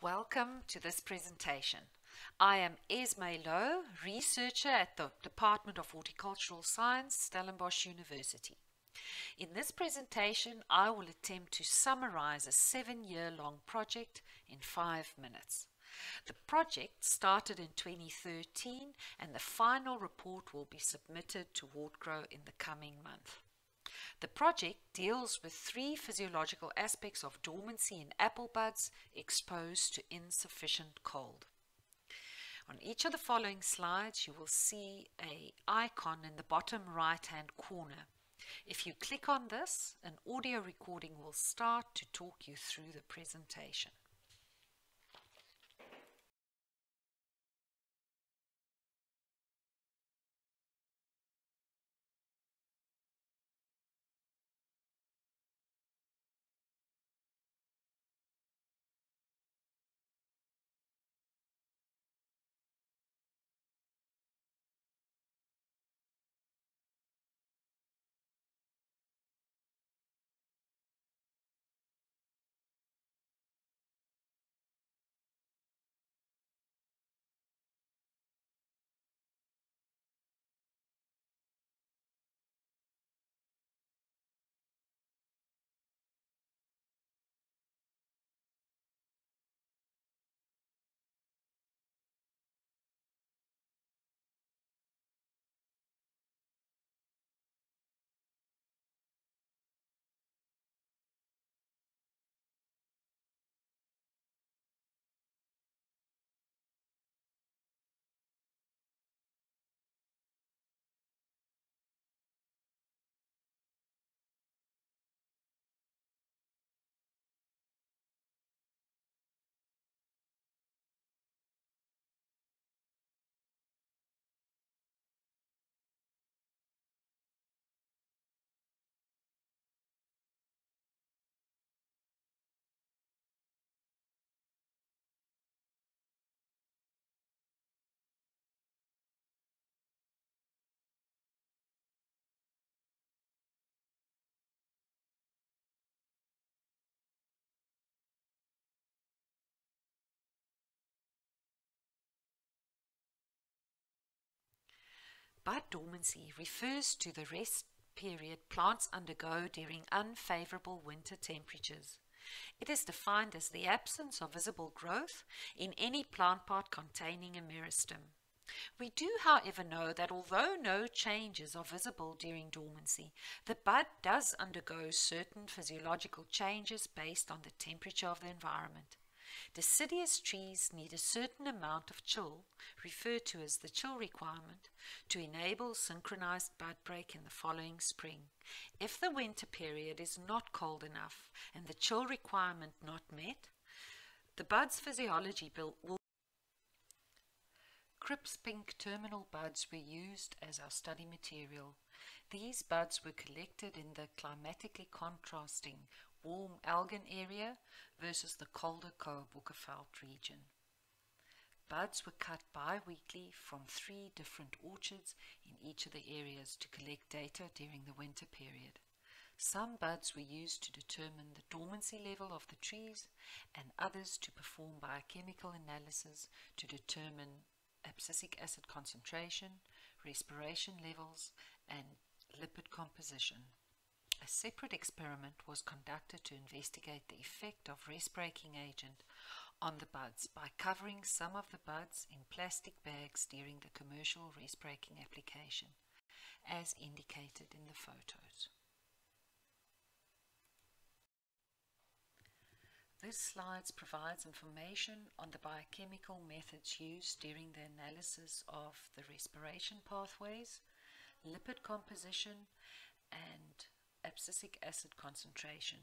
Welcome to this presentation. I am Esme Louw, researcher at the Department of Horticultural Science, Stellenbosch University. In this presentation, I will attempt to summarize a seven-year-long project in five minutes. The project started in 2013 and the final report will be submitted to Hortgro in the coming month. The project deals with three physiological aspects of dormancy in apple buds exposed to insufficient cold. On each of the following slides, you will see a icon in the bottom right hand corner. If you click on this, an audio recording will start to talk you through the presentation. Bud dormancy refers to the rest period plants undergo during unfavorable winter temperatures. It is defined as the absence of visible growth in any plant part containing a meristem. We do, however, know that although no changes are visible during dormancy, the bud does undergo certain physiological changes based on the temperature of the environment. Deciduous trees need a certain amount of chill, referred to as the chill requirement, to enable synchronized bud break in the following spring. If the winter period is not cold enough and the chill requirement not met, the bud's physiology will Cripps Pink terminal buds were used as our study material. These buds were collected in the climatically contrasting warm Elgin area versus the colder Koue Bokkeveld region. Buds were cut bi-weekly from three different orchards in each of the areas to collect data during the winter period. Some buds were used to determine the dormancy level of the trees and others to perform biochemical analysis to determine abscisic acid concentration, respiration levels, and lipid composition. A separate experiment was conducted to investigate the effect of rest-breaking agent on the buds by covering some of the buds in plastic bags during the commercial rest-breaking application, as indicated in the photos. This slide provides information on the biochemical methods used during the analysis of the respiration pathways, lipid composition, and abscisic acid concentration.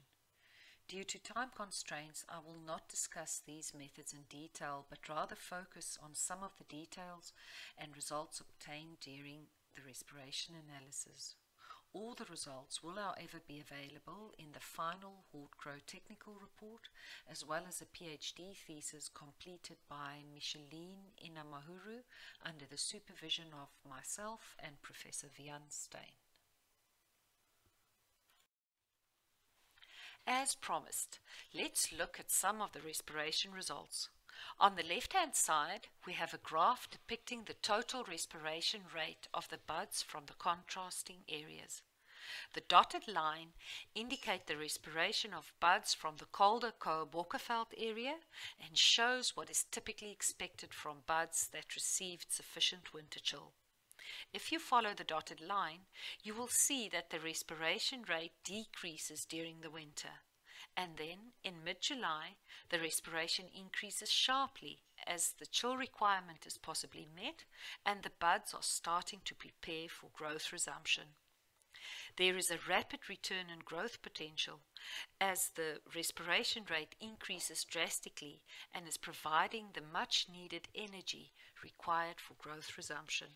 Due to time constraints, I will not discuss these methods in detail, but rather focus on some of the details and results obtained during the respiration analysis. All the results will however be available in the final Hortgro technical report, as well as a PhD thesis completed by Micheline Inamahuru under the supervision of myself and Professor Vian. As promised, let's look at some of the respiration results. On the left-hand side, we have a graph depicting the total respiration rate of the buds from the contrasting areas. The dotted line indicate the respiration of buds from the colder Koue Bokkeveld area and shows what is typically expected from buds that received sufficient winter chill. If you follow the dotted line, you will see that the respiration rate decreases during the winter. And then, in mid-July, the respiration increases sharply as the chill requirement is possibly met and the buds are starting to prepare for growth resumption. There is a rapid return in growth potential as the respiration rate increases drastically and is providing the much needed energy required for growth resumption.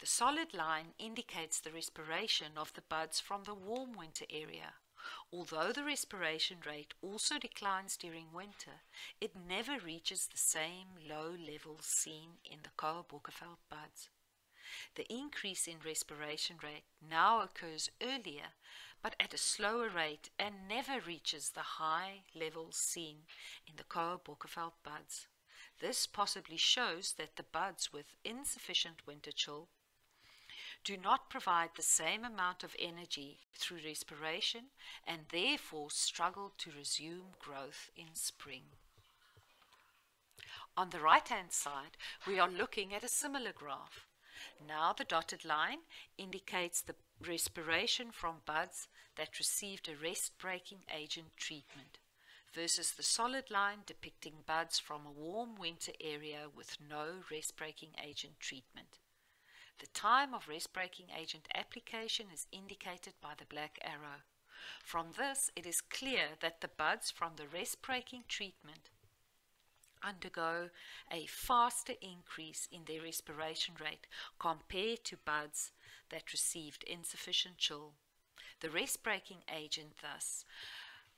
The solid line indicates the respiration of the buds from the warm winter area. Although the respiration rate also declines during winter, it never reaches the same low levels seen in the Koue Bokkeveld buds. The increase in respiration rate now occurs earlier, but at a slower rate and never reaches the high levels seen in the Koue Bokkeveld buds. This possibly shows that the buds with insufficient winter chill do not provide the same amount of energy through respiration and therefore struggle to resume growth in spring. On the right hand side, we are looking at a similar graph. Now the dotted line indicates the respiration from buds that received a rest breaking agent treatment versus the solid line depicting buds from a warm winter area with no rest breaking agent treatment. The time of rest-breaking agent application is indicated by the black arrow. From this, it is clear that the buds from the rest-breaking treatment undergo a faster increase in their respiration rate compared to buds that received insufficient chill. The rest-breaking agent thus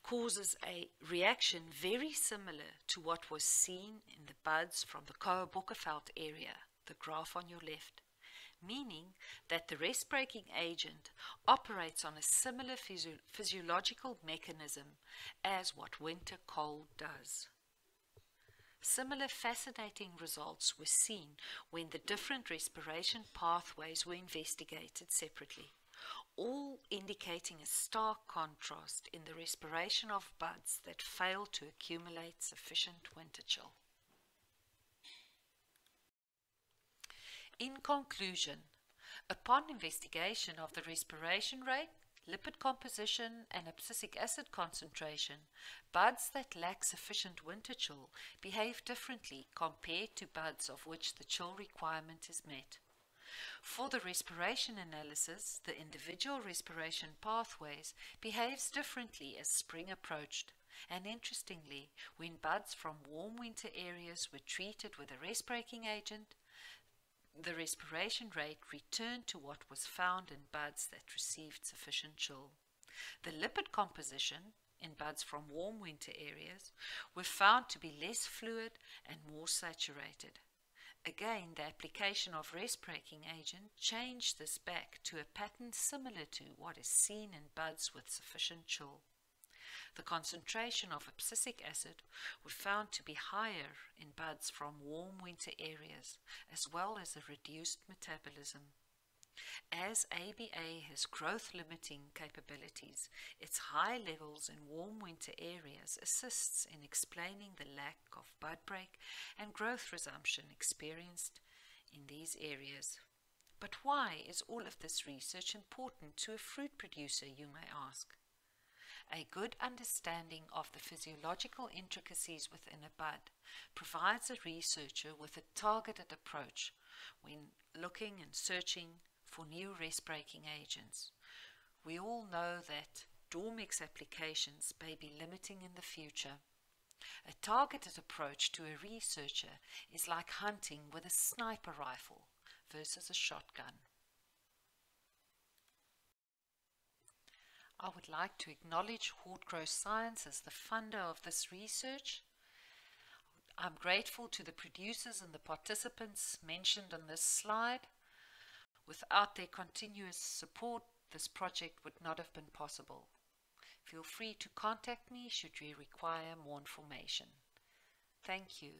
causes a reaction very similar to what was seen in the buds from the Koue Bokkeveld area, the graph on your left meaning that the rest breaking agent operates on a similar physio- physiological mechanism as what winter cold does. Similar fascinating results were seen when the different respiration pathways were investigated separately, all indicating a stark contrast in the respiration of buds that fail to accumulate sufficient winter chill. In conclusion, upon investigation of the respiration rate, lipid composition, and abscisic acid concentration, buds that lack sufficient winter chill behave differently compared to buds of which the chill requirement is met. For the respiration analysis, the individual respiration pathways behaves differently as spring approached. And interestingly, when buds from warm winter areas were treated with a rest breaking agent, the respiration rate returned to what was found in buds that received sufficient chill. The lipid composition in buds from warm winter areas were found to be less fluid and more saturated. Again, the application of rest breaking agent changed this back to a pattern similar to what is seen in buds with sufficient chill the concentration of abscisic acid was found to be higher in buds from warm winter areas, as well as a reduced metabolism. As ABA has growth limiting capabilities, its high levels in warm winter areas assists in explaining the lack of bud break and growth resumption experienced in these areas. But why is all of this research important to a fruit producer, you may ask? A good understanding of the physiological intricacies within a bud provides a researcher with a targeted approach when looking and searching for new rest breaking agents. We all know that Dormex applications may be limiting in the future. A targeted approach to a researcher is like hunting with a sniper rifle versus a shotgun. I would like to acknowledge Hortgro Science as the funder of this research. I'm grateful to the producers and the participants mentioned on this slide. Without their continuous support, this project would not have been possible. Feel free to contact me should you require more information. Thank you.